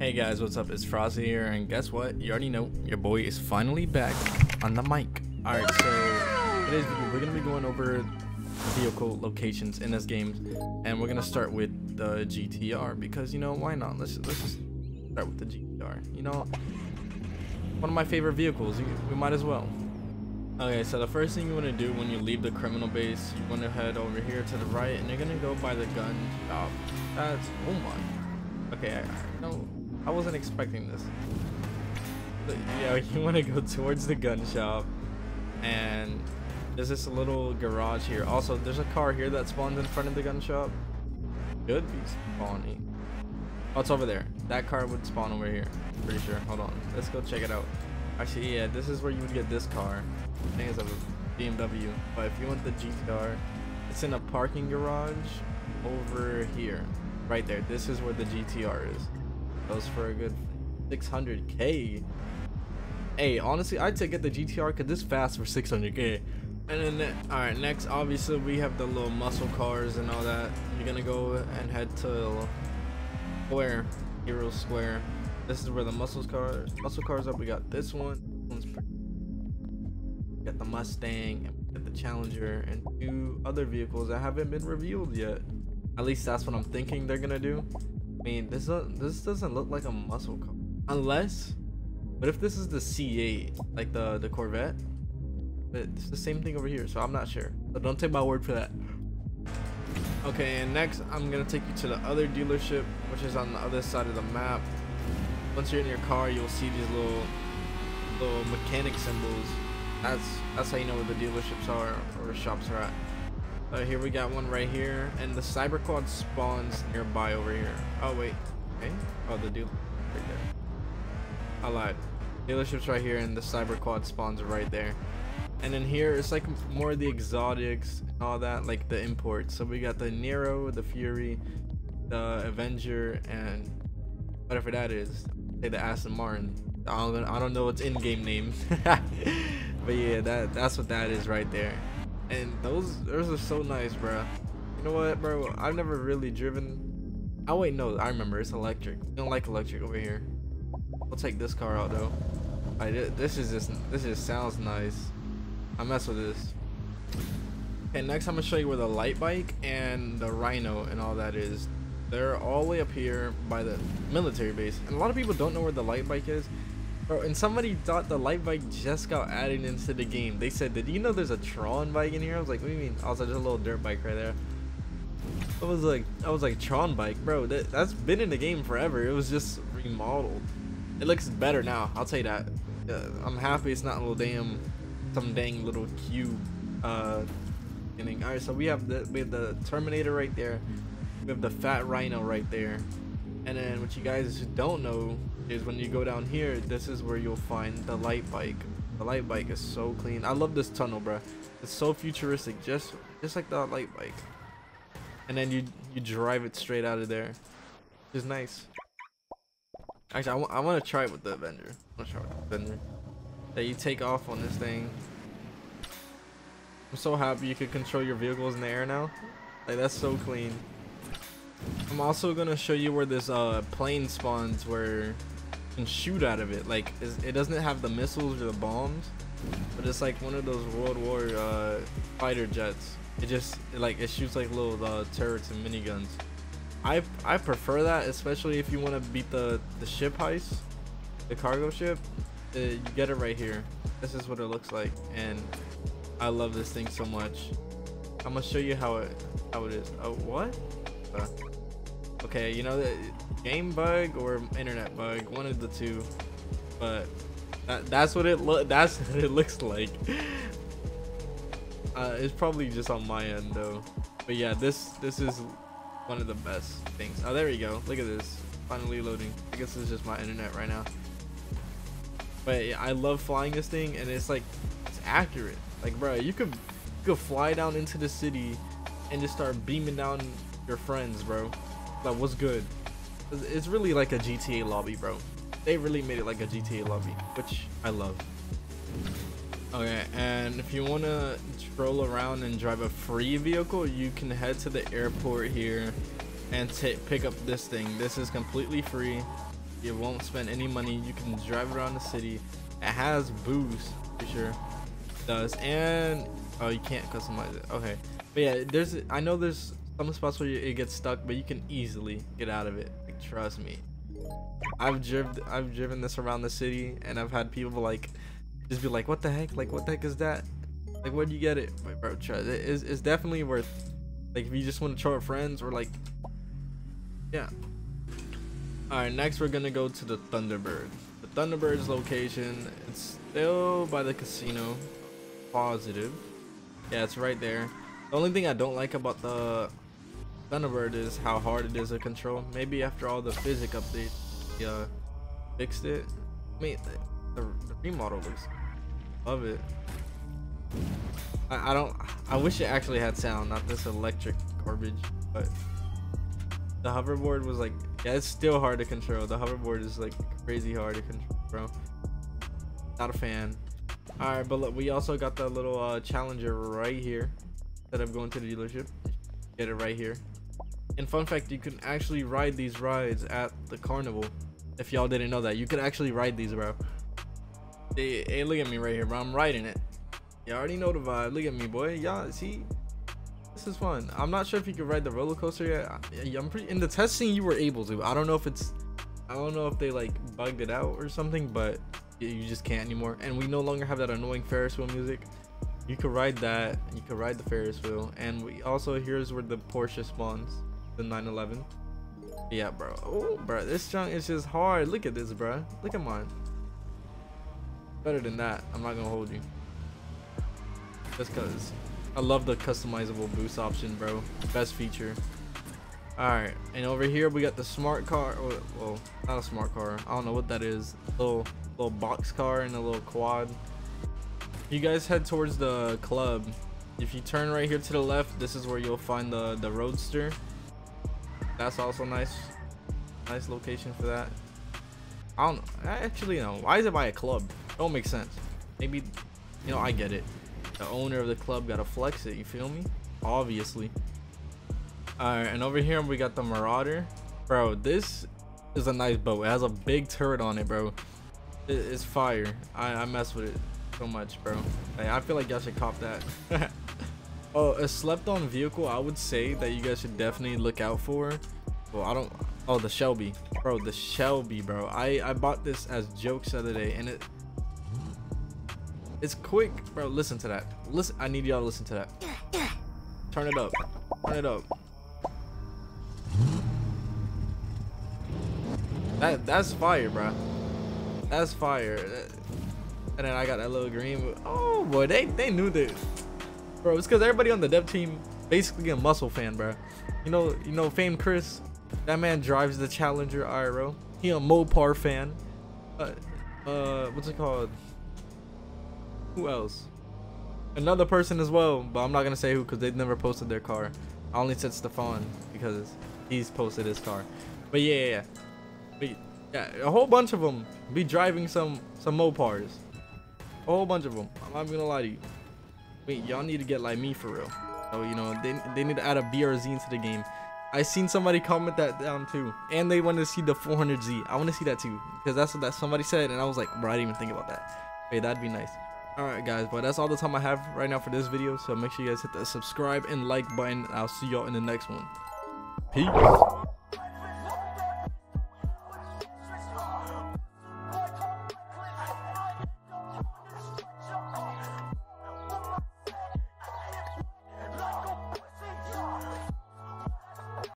Hey guys, what's up? It's Frosty here, and guess what? You already know your boy is finally back on the mic. Alright, so today's we're gonna be going over vehicle locations in this game, and we're gonna start with the GTR because you know why not? Let's let's just start with the GTR. You know, one of my favorite vehicles. We might as well. Okay, so the first thing you want to do when you leave the criminal base, you want to head over here to the right, and you're gonna go by the gun shop. That's oh my. Okay, I, no, I wasn't expecting this. But, yeah, you want to go towards the gun shop, and there's this little garage here. Also, there's a car here that spawns in front of the gun shop. Should be spawning. Oh, over there. That car would spawn over here. Pretty sure. Hold on. Let's go check it out. Actually, yeah, this is where you would get this car. I think it's a BMW. But if you want the GTR, it's in a parking garage over here. Right there. This is where the GTR is. Goes for a good 600k. Hey, honestly, I'd take get the GTR because this fast for 600k. And then, all right, next, obviously, we have the little muscle cars and all that. You're gonna go and head to Square, Hero Square. This is where the muscle cars, muscle cars are. We got this one. We got the Mustang and the Challenger and two other vehicles that haven't been revealed yet. At least that's what I'm thinking they're gonna do. I mean, this uh, this doesn't look like a muscle car, unless. But if this is the C8, like the the Corvette, but it's the same thing over here, so I'm not sure. So don't take my word for that. Okay, and next I'm gonna take you to the other dealership, which is on the other side of the map. Once you're in your car, you'll see these little little mechanic symbols. That's that's how you know where the dealerships are or shops are at. Uh, here we got one right here, and the cyber quad spawns nearby over here. Oh wait, okay. Oh, the deal right there. I lied. Dealerships right here, and the cyber quad spawns right there. And then here it's like more of the exotics and all that, like the imports. So we got the Nero, the Fury, the Avenger, and whatever that is. Say the Aston Martin. I don't, I don't know its in-game name, but yeah, that that's what that is right there. And those those are so nice, bro. You know what, bro? I've never really driven. Oh wait, no, I remember. It's electric. We don't like electric over here. We'll take this car out though. I did. this is just this just sounds nice. I mess with this. And next I'm gonna show you where the light bike and the rhino and all that is. They're all the way up here by the military base. And a lot of people don't know where the light bike is. Bro, and somebody thought the light bike just got added into the game. They said, did you know there's a Tron bike in here? I was like, what do you mean? Like, there's a little dirt bike right there. I was like, I was like, Tron bike, bro. That, that's been in the game forever. It was just remodeled. It looks better now. I'll tell you that. Uh, I'm happy it's not a little damn some dang little cube uh thing. All right, so we have the we have the Terminator right there. We have the Fat Rhino right there. And then what you guys don't know is when you go down here, this is where you'll find the light bike. The light bike is so clean. I love this tunnel, bro. It's so futuristic, just just like the light bike. And then you you drive it straight out of there. It's nice. Actually, I, I want to try it with the Avenger. I want to try it with the Avenger that you take off on this thing. I'm so happy you can control your vehicles in the air now. Like that's so clean. I'm also gonna show you where this uh plane spawns where can shoot out of it. Like it doesn't have the missiles or the bombs, but it's like one of those World War uh, fighter jets. It just it, like it shoots like little uh, turrets and miniguns. I I prefer that, especially if you want to beat the the ship heist, the cargo ship uh, you get it right here this is what it looks like and i love this thing so much i'm gonna show you how it how it is oh what uh, okay you know the game bug or internet bug? One of the two. But that, that's what it look that's what it looks like. Uh, it's probably just on my end though. But yeah this this is one of the best things. Oh there you go. Look at this. Finally loading. I guess it's just my internet right now. But I love flying this thing, and it's like it's accurate. Like, bro, you could you could fly down into the city and just start beaming down your friends, bro. Like, what's good? It's really like a GTA lobby, bro. They really made it like a GTA lobby, which I love. Okay, and if you want to stroll around and drive a free vehicle, you can head to the airport here and pick up this thing. This is completely free. You won't spend any money. You can drive around the city. It has boost for sure. It does and oh you can't customize it. Okay, but yeah, there's I know there's some spots where it gets stuck, but you can easily get out of it. Like, trust me. I've driven I've driven this around the city and I've had people like just be like, what the heck? Like what the heck is that? Like where'd you get it? But bro, trust it is it's definitely worth like if you just want to show friends or like yeah. Alright, next we're gonna go to the Thunderbird. The Thunderbird's location, it's still by the casino. Positive. Yeah, it's right there. The only thing I don't like about the Thunderbird is how hard it is to control. Maybe after all the physic update, yeah, fixed it. I mean, the, the remodel looks, love it. I, I don't, I wish it actually had sound, not this electric garbage, but the hoverboard was like, yeah, it's still hard to control. The hoverboard is like crazy hard to control, bro. Not a fan. All right, but look, we also got the little uh, Challenger right here. Instead of going to the dealership, get it right here. And fun fact, you can actually ride these rides at the carnival. If y'all didn't know that, you could actually ride these, bro. Hey, look at me right here, bro. I'm riding it. You already know the vibe. Look at me, boy. Y'all see? This is fun. I'm not sure if you can ride the roller coaster yet. I'm pretty in the testing. You were able to. I don't know if it's. I don't know if they like bugged it out or something, but you just can't anymore. And we no longer have that annoying Ferris wheel music. You could ride that. You could ride the Ferris wheel. And we also here's where the Porsche spawns, the 911. Yeah, bro. Oh, bro, this junk is just hard. Look at this, bro. Look at mine. Better than that. I'm not gonna hold you. Just cause I love the customizable boost option, bro. Best feature. Alright, and over here we got the smart car. Oh, well, not a smart car. I don't know what that is. Little little box car and a little quad. You guys head towards the club. If you turn right here to the left, this is where you'll find the the roadster. That's also nice. Nice location for that. I don't know. Actually, no. Why is it by a club? It Don't make sense. Maybe, you know, I get it. The owner of the club gotta flex it. You feel me? Obviously. Alright, and over here we got the Marauder. Bro, this is a nice boat. It has a big turret on it, bro. It, it's fire. I, I mess with it so much, bro. Like, I feel like y'all should cop that. oh, a slept-on vehicle, I would say that you guys should definitely look out for. Well, I don't... Oh, the Shelby. Bro, the Shelby, bro. I, I bought this as jokes the other day, and it it's quick, bro. Listen to that. Listen. I need y'all to listen to that. Turn it up. Turn it up. That that's fire, bro. That's fire. And then I got that little green. Oh boy, they they knew this, bro. It's because everybody on the dev team basically a muscle fan, bro. You know, you know, Fame Chris. That man drives the Challenger IRO. He a Mopar fan. Uh, uh, what's it called? Who else? Another person as well, but I'm not gonna say who because they've never posted their car. I only said Stefan because he's posted his car. But yeah, yeah. But yeah, a whole bunch of them be driving some some Mopars. A whole bunch of them. I'm not gonna lie to you. Wait, y'all need to get like me for real. So you know they they need to add a BRZ into the game. I seen somebody comment that down too, and they want to see the 400Z. I want to see that too because that's what that somebody said, and I was like, bro, I didn't even think about that. Wait, that'd be nice. Alright guys, but that's all the time I have right now for this video. So make sure you guys hit that subscribe and like button. I'll see y'all in the next one. Peace.